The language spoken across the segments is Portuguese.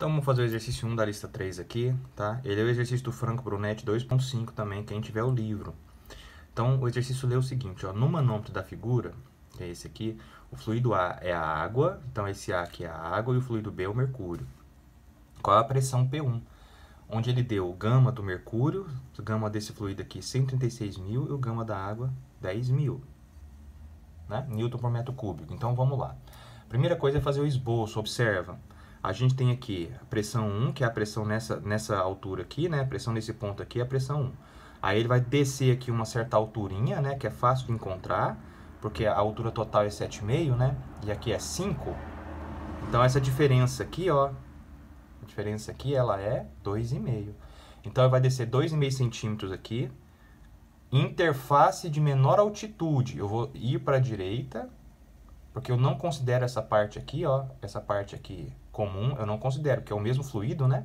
Então vamos fazer o exercício 1 da lista 3 aqui, tá? Ele é o exercício do Franco Brunetti 2.5 também, quem tiver o livro. Então o exercício lê o seguinte, ó, no manômetro da figura, que é esse aqui, o fluido A é a água, então esse A aqui é a água e o fluido B é o mercúrio. Qual é a pressão P1? Onde ele deu o gama do mercúrio, o gama desse fluido aqui 136 mil e o gama da água 10 mil. Né? Newton por metro cúbico. Então vamos lá. Primeira coisa é fazer o esboço, observa a gente tem aqui a pressão 1, que é a pressão nessa, nessa altura aqui, né? A pressão nesse ponto aqui é a pressão 1. Aí ele vai descer aqui uma certa alturinha, né? Que é fácil de encontrar, porque a altura total é 7,5, né? E aqui é 5. Então, essa diferença aqui, ó, a diferença aqui, ela é 2,5. Então, ele vai descer 2,5 centímetros aqui. Interface de menor altitude. Eu vou ir para a direita, porque eu não considero essa parte aqui, ó, essa parte aqui comum, eu não considero, que é o mesmo fluido, né?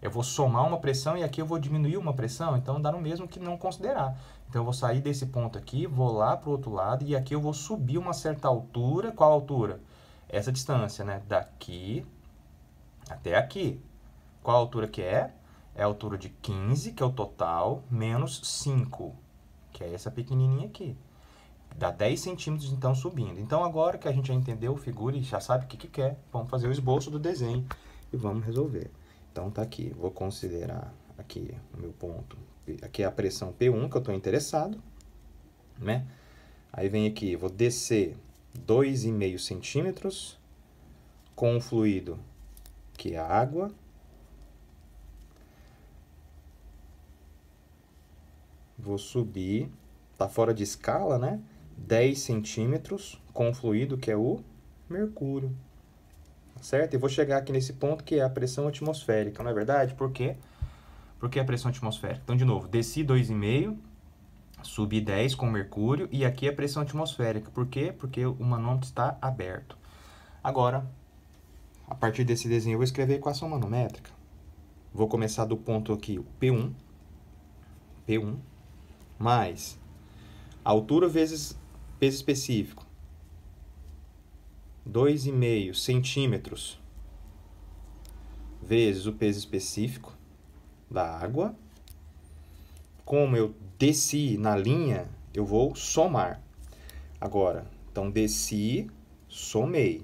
Eu vou somar uma pressão e aqui eu vou diminuir uma pressão, então dá no mesmo que não considerar. Então eu vou sair desse ponto aqui, vou lá para o outro lado e aqui eu vou subir uma certa altura. Qual altura? Essa distância, né? Daqui até aqui. Qual a altura que é? É a altura de 15, que é o total, menos 5, que é essa pequenininha aqui. Dá 10 centímetros, então, subindo. Então, agora que a gente já entendeu figura e já sabe o que, que quer, vamos fazer o esboço do desenho e vamos resolver. Então, tá aqui. Vou considerar aqui o meu ponto. Aqui é a pressão P1 que eu estou interessado, né? Aí vem aqui, vou descer 2,5 centímetros com o fluido que é a água. Vou subir, tá fora de escala, né? 10 centímetros com fluido que é o mercúrio. Certo? E vou chegar aqui nesse ponto que é a pressão atmosférica, não é verdade? Por quê? Porque a pressão atmosférica. Então, de novo, desci 2,5, subi 10 com mercúrio e aqui a pressão atmosférica. Por quê? Porque o manômetro está aberto. Agora, a partir desse desenho, eu vou escrever a equação manométrica. Vou começar do ponto aqui, o P1, P1, mais altura vezes peso específico, 2,5 centímetros vezes o peso específico da água. Como eu desci na linha, eu vou somar. Agora, então desci, somei.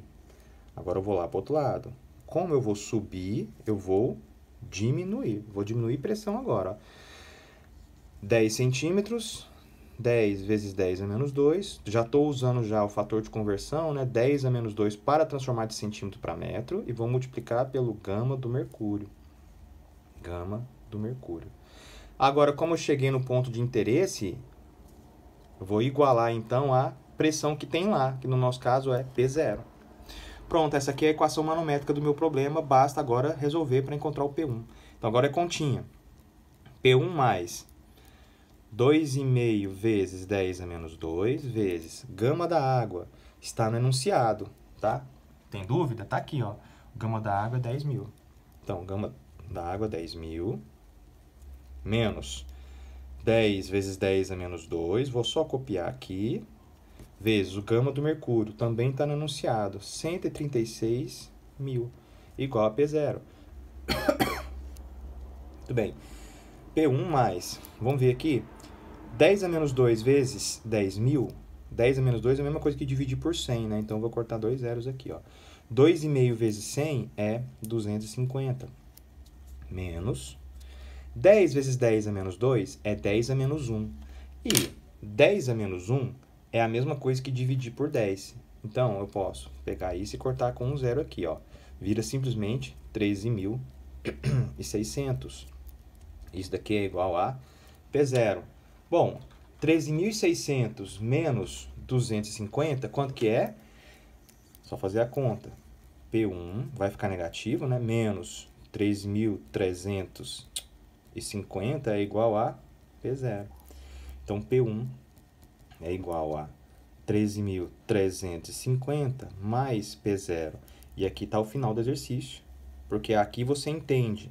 Agora eu vou lá para o outro lado. Como eu vou subir, eu vou diminuir. Vou diminuir pressão agora. Ó. 10 centímetros 10 vezes 10 é menos 2. Já estou usando já o fator de conversão, né? 10 a menos 2 para transformar de centímetro para metro. E vou multiplicar pelo gama do mercúrio. Gama do mercúrio. Agora, como eu cheguei no ponto de interesse, vou igualar então a pressão que tem lá, que no nosso caso é P0. Pronto, essa aqui é a equação manométrica do meu problema, basta agora resolver para encontrar o P1. Então agora é continha. P1 mais 2,5 vezes 10 a menos 2 vezes gama da água. Está no enunciado, tá? Tem dúvida? Tá aqui, ó. Gama da água é 10 mil. Então, gama da água é 10 mil menos 10 vezes 10 a menos 2. Vou só copiar aqui. Vezes o gama do mercúrio. Também está no enunciado. 136 mil. Igual a P0. Muito bem. P1 mais. Vamos ver aqui. 10 a menos 2 vezes 10 mil, 10 a menos 2 é a mesma coisa que dividir por 100, né? Então, eu vou cortar dois zeros aqui, ó. 2,5 vezes 100 é 250. Menos 10 vezes 10 a menos 2 é 10 a menos 1. E 10 a menos 1 é a mesma coisa que dividir por 10. Então, eu posso pegar isso e cortar com um zero aqui, ó. Vira simplesmente 13.600. Isso daqui é igual a P0. Bom, 13.600 menos 250, quanto que é? Só fazer a conta. P1 vai ficar negativo, né? Menos 3.350 é igual a P0. Então, P1 é igual a 13.350 mais P0. E aqui está o final do exercício. Porque aqui você entende.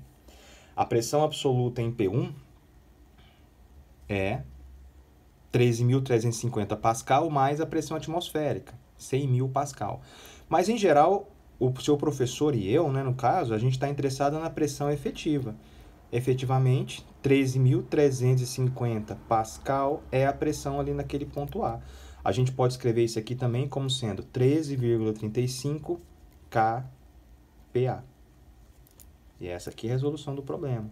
A pressão absoluta em P1 é 13.350 Pascal mais a pressão atmosférica, 100.000 Pascal. Mas, em geral, o seu professor e eu, né, no caso, a gente está interessado na pressão efetiva. Efetivamente, 13.350 Pascal é a pressão ali naquele ponto A. A gente pode escrever isso aqui também como sendo 13,35 kPa. E essa aqui é a resolução do problema.